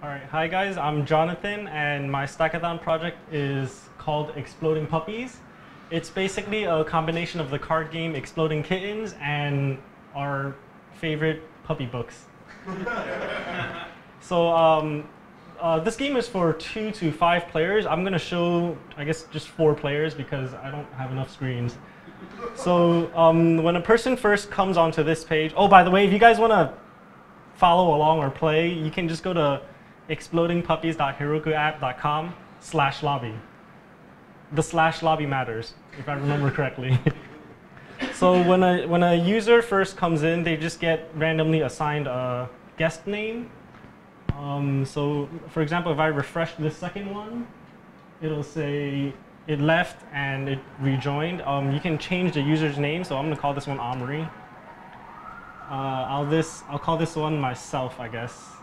All right, hi guys, I'm Jonathan, and my Stackathon project is called Exploding Puppies. It's basically a combination of the card game Exploding Kittens and our favorite Puppybooks. so um, uh, this game is for two to five players. I'm gonna show, I guess, just four players because I don't have enough screens. So um, when a person first comes onto this page, oh, by the way, if you guys wanna follow along or play, you can just go to explodingpuppies.herokuapp.com slash lobby. The slash lobby matters, if I remember correctly. so when a, when a user first comes in, they just get randomly assigned a guest name. Um, so for example, if I refresh this second one, it'll say it left and it rejoined. Um, you can change the user's name, so I'm gonna call this one Omri. Uh, I'll this I'll call this one myself, I guess.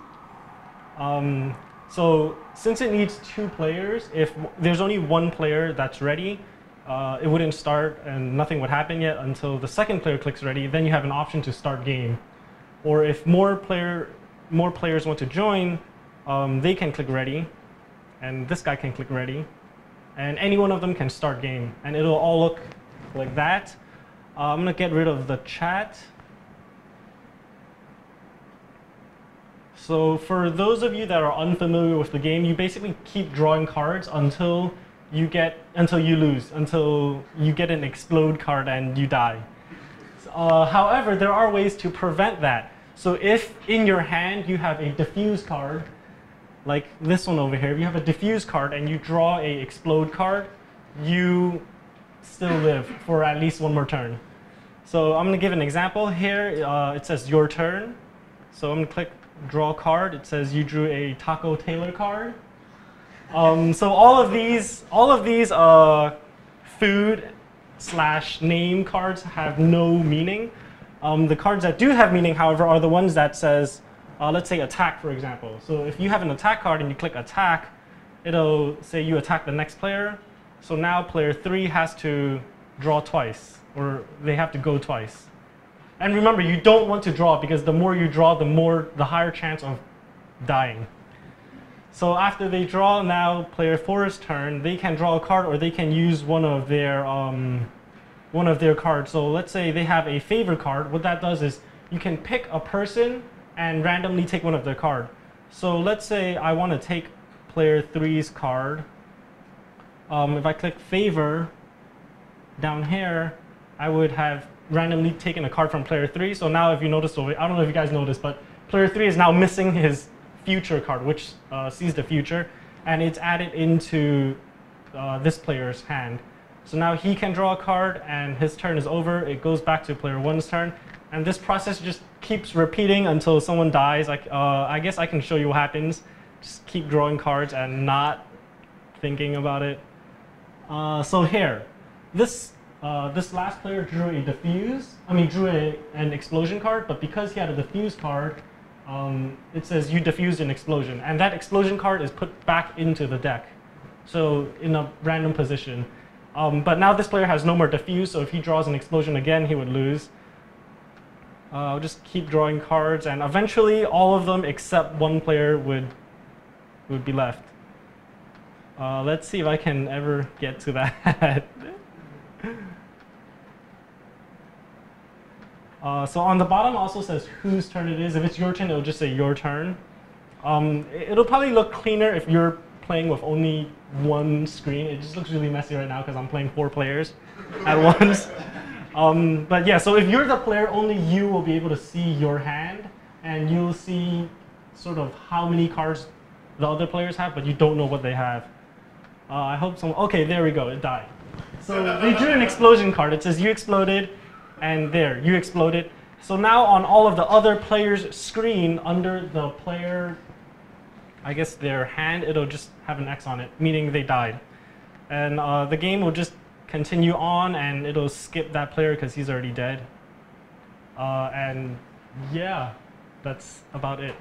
Um, so since it needs two players, if there's only one player that's ready, uh, it wouldn't start and nothing would happen yet until the second player clicks ready. Then you have an option to start game. Or if more player more players want to join, um, they can click ready, and this guy can click ready, and any one of them can start game, and it'll all look like that. Uh, I'm gonna get rid of the chat. So for those of you that are unfamiliar with the game, you basically keep drawing cards until you get until you lose, until you get an explode card and you die. Uh, however, there are ways to prevent that. So if in your hand you have a defuse card, like this one over here, if you have a defuse card and you draw a explode card, you still live for at least one more turn. So I'm going to give an example here. Uh, it says your turn. So I'm going to click draw card. It says you drew a Taco Taylor card. Um, so all of these, all of these uh, food slash name cards have no meaning. Um, the cards that do have meaning, however, are the ones that says, uh, let's say attack, for example. So if you have an attack card and you click attack, it'll say you attack the next player. So now player three has to draw twice, or they have to go twice. And remember, you don't want to draw because the more you draw, the more the higher chance of dying. So after they draw, now player four's turn, they can draw a card or they can use one of their um, one of their cards. So let's say they have a favor card. What that does is you can pick a person and randomly take one of their card. So let's say I want to take player three's card. Um, if I click favor down here, I would have randomly taken a card from player three. So now if you notice, I don't know if you guys noticed, but player three is now missing his future card, which uh, sees the future, and it's added into uh, this player's hand. So now he can draw a card, and his turn is over. It goes back to player one's turn, and this process just keeps repeating until someone dies. Like uh, I guess I can show you what happens. Just keep drawing cards and not thinking about it. Uh, so here, this uh, this last player drew a defuse, I mean drew a, an explosion card, but because he had a defuse card, um, it says you defused an explosion. And that explosion card is put back into the deck. So in a random position. Um, but now this player has no more defuse, so if he draws an explosion again, he would lose. Uh, I'll just keep drawing cards, and eventually all of them except one player would, would be left. Uh, let's see if I can ever get to that. Uh, so on the bottom also says whose turn it is. If it's your turn, it'll just say your turn. Um, it'll probably look cleaner if you're playing with only one screen. It just looks really messy right now because I'm playing four players at once. Um, but yeah, so if you're the player, only you will be able to see your hand, and you'll see sort of how many cards the other players have, but you don't know what they have. Uh, I hope some. Okay, there we go. It died. So they drew an explosion card. It says you exploded and there, you exploded. So now on all of the other players' screen, under the player, I guess their hand, it'll just have an X on it, meaning they died. And uh, the game will just continue on and it'll skip that player because he's already dead. Uh, and yeah, that's about it.